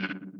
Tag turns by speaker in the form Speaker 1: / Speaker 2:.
Speaker 1: Mm-hmm.